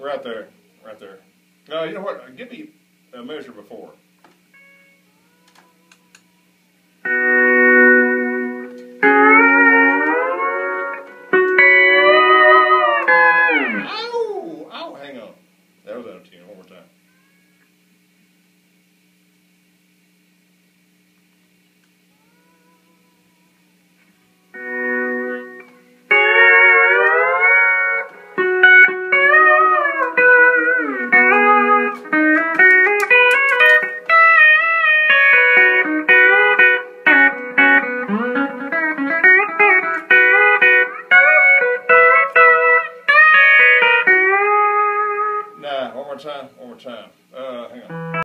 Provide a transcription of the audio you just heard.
Right there. Right there. No, you know what? Give me a measure before. Oh, oh, hang on. That was out of tune. One more time. One more time, one more time. Uh, hang on.